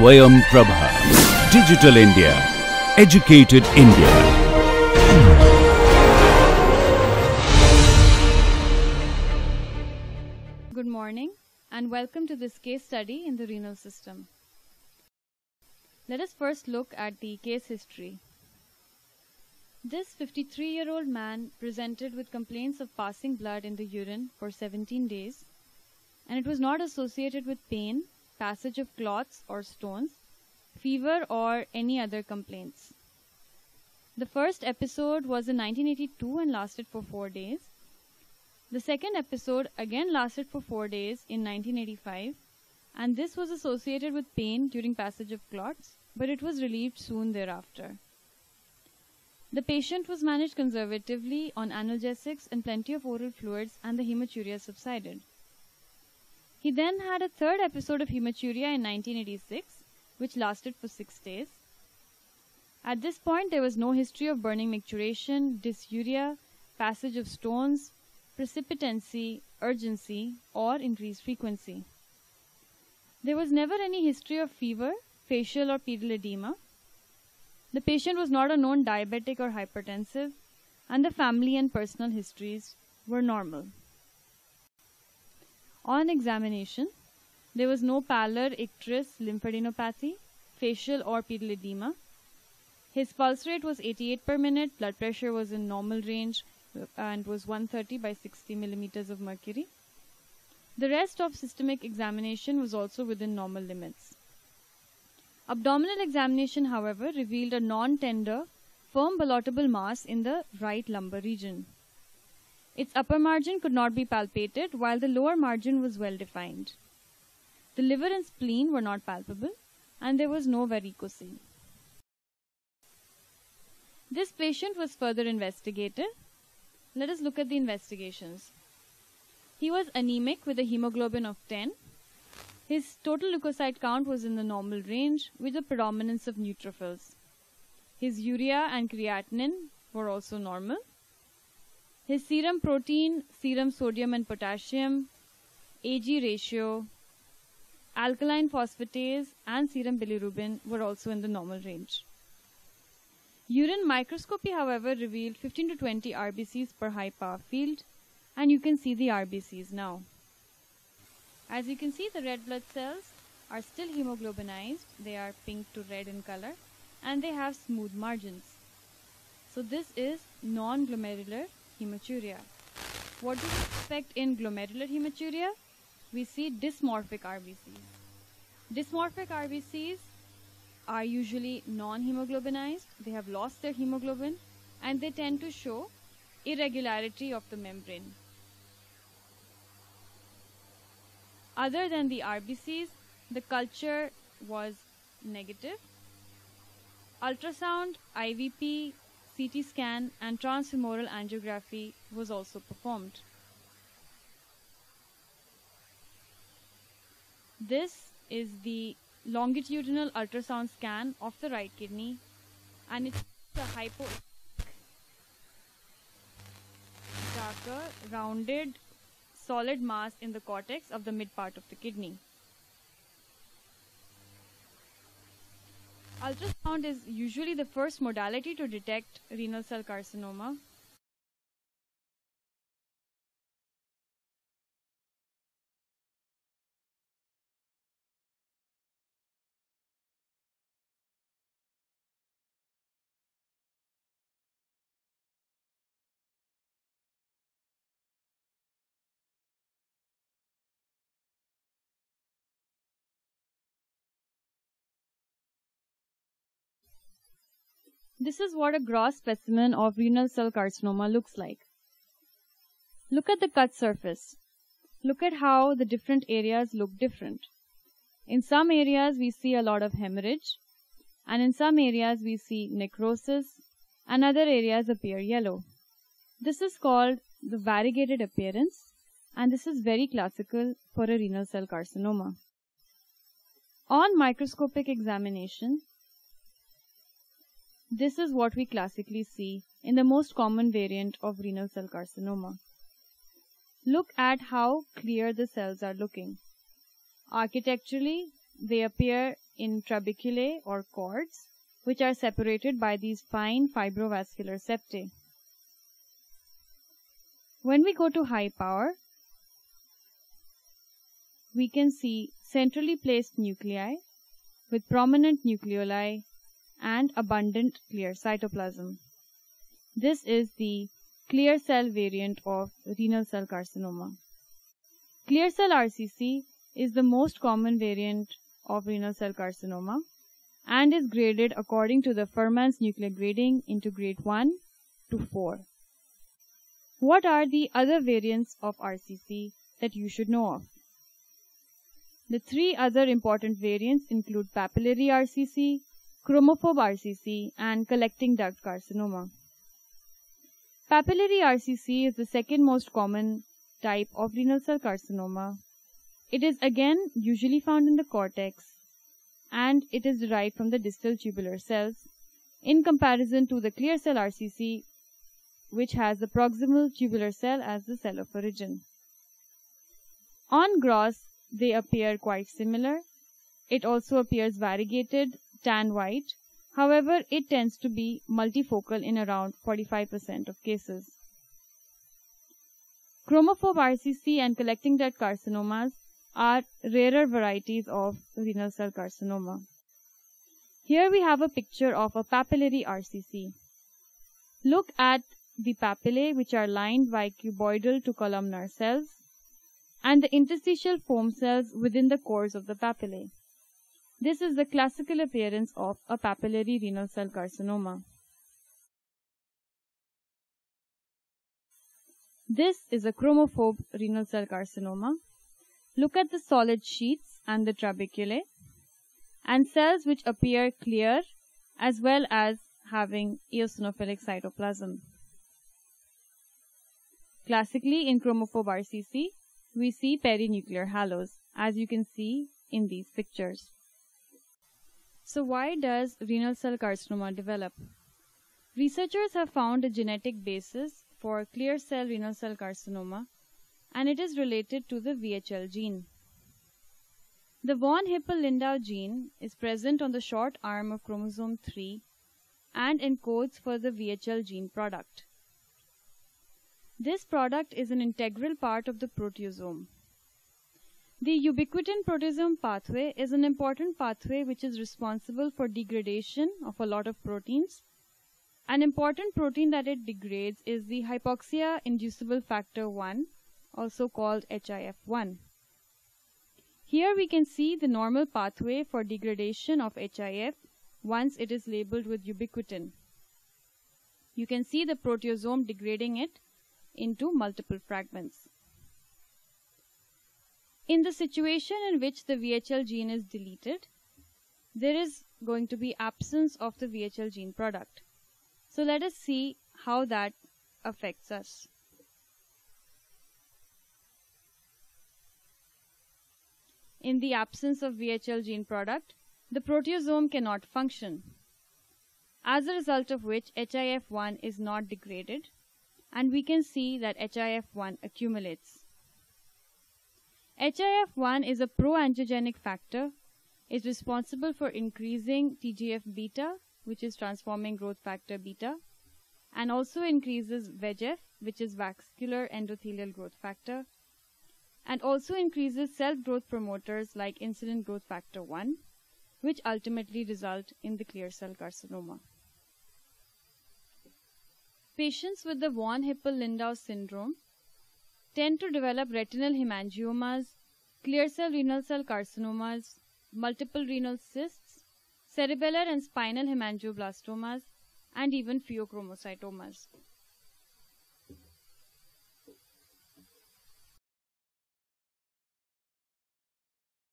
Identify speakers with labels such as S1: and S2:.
S1: Swayam Prabha. Digital India. Educated India.
S2: Good morning and welcome to this case study in the renal system. Let us first look at the case history. This 53 year old man presented with complaints of passing blood in the urine for 17 days and it was not associated with pain, passage of clots or stones, fever, or any other complaints. The first episode was in 1982 and lasted for four days. The second episode again lasted for four days in 1985, and this was associated with pain during passage of clots, but it was relieved soon thereafter. The patient was managed conservatively on analgesics and plenty of oral fluids, and the hematuria subsided. He then had a third episode of hematuria in 1986, which lasted for six days. At this point, there was no history of burning micturition, dysuria, passage of stones, precipitancy, urgency, or increased frequency. There was never any history of fever, facial or pedal edema. The patient was not a known diabetic or hypertensive, and the family and personal histories were normal. On examination, there was no pallor, icterus, lymphadenopathy, facial or pedal edema. His pulse rate was 88 per minute, blood pressure was in normal range uh, and was 130 by 60 millimeters of mercury. The rest of systemic examination was also within normal limits. Abdominal examination, however, revealed a non-tender, firm ballotable mass in the right lumbar region. Its upper margin could not be palpated, while the lower margin was well defined. The liver and spleen were not palpable, and there was no varicocele. This patient was further investigated. Let us look at the investigations. He was anemic with a hemoglobin of 10. His total leukocyte count was in the normal range with a predominance of neutrophils. His urea and creatinine were also normal. His serum protein, serum sodium and potassium, Ag ratio, alkaline phosphatase, and serum bilirubin were also in the normal range. Urine microscopy, however, revealed 15 to 20 RBCs per high power field, and you can see the RBCs now. As you can see, the red blood cells are still hemoglobinized, they are pink to red in color, and they have smooth margins. So, this is non glomerular hematuria. What do we expect in glomerular hematuria? We see dysmorphic RBCs. Dysmorphic RBCs are usually non-hemoglobinized, they have lost their hemoglobin and they tend to show irregularity of the membrane. Other than the RBCs, the culture was negative. Ultrasound, IVP, CT scan and transfemoral angiography was also performed. This is the longitudinal ultrasound scan of the right kidney and it's a hypo darker rounded solid mass in the cortex of the mid part of the kidney. Ultrasound is usually the first modality to detect renal cell carcinoma. This is what a gross specimen of renal cell carcinoma looks like. Look at the cut surface. Look at how the different areas look different. In some areas we see a lot of hemorrhage and in some areas we see necrosis and other areas appear yellow. This is called the variegated appearance and this is very classical for a renal cell carcinoma. On microscopic examination, this is what we classically see in the most common variant of renal cell carcinoma. Look at how clear the cells are looking. Architecturally, they appear in trabeculae or cords, which are separated by these fine fibrovascular septae. When we go to high power, we can see centrally placed nuclei with prominent nucleoli and abundant clear cytoplasm. This is the clear cell variant of renal cell carcinoma. Clear cell RCC is the most common variant of renal cell carcinoma and is graded according to the Fuhrman's nuclear grading into grade 1 to 4. What are the other variants of RCC that you should know of? The three other important variants include papillary RCC, chromophobe RCC, and collecting duct carcinoma. Papillary RCC is the second most common type of renal cell carcinoma. It is again usually found in the cortex and it is derived from the distal tubular cells in comparison to the clear cell RCC which has the proximal tubular cell as the cell of origin. On gross, they appear quite similar. It also appears variegated, tan white. However, it tends to be multifocal in around 45% of cases. Chromophobe RCC and collecting duct carcinomas are rarer varieties of renal cell carcinoma. Here we have a picture of a papillary RCC. Look at the papillae which are lined by cuboidal to columnar cells and the interstitial foam cells within the cores of the papillae. This is the classical appearance of a papillary renal cell carcinoma. This is a chromophobe renal cell carcinoma. Look at the solid sheets and the trabeculae and cells which appear clear as well as having eosinophilic cytoplasm. Classically in chromophobe RCC, we see perinuclear halos, as you can see in these pictures. So why does renal cell carcinoma develop? Researchers have found a genetic basis for clear cell renal cell carcinoma and it is related to the VHL gene. The von Hippel-Lindau gene is present on the short arm of chromosome 3 and encodes for the VHL gene product. This product is an integral part of the proteasome. The ubiquitin proteasome pathway is an important pathway which is responsible for degradation of a lot of proteins. An important protein that it degrades is the hypoxia inducible factor 1, also called HIF1. Here we can see the normal pathway for degradation of HIF once it is labeled with ubiquitin. You can see the proteasome degrading it into multiple fragments. In the situation in which the VHL gene is deleted, there is going to be absence of the VHL gene product. So let us see how that affects us. In the absence of VHL gene product, the proteasome cannot function, as a result of which HIF1 is not degraded and we can see that HIF1 accumulates. HIF1 is a pro-angiogenic factor, is responsible for increasing TGF-beta, which is transforming growth factor beta, and also increases VEGF, which is vascular endothelial growth factor, and also increases cell growth promoters like insulin growth factor 1, which ultimately result in the clear cell carcinoma. Patients with the von Hippel-Lindau syndrome tend to develop retinal hemangiomas, clear cell renal cell carcinomas, multiple renal cysts, cerebellar and spinal hemangioblastomas, and even pheochromocytomas.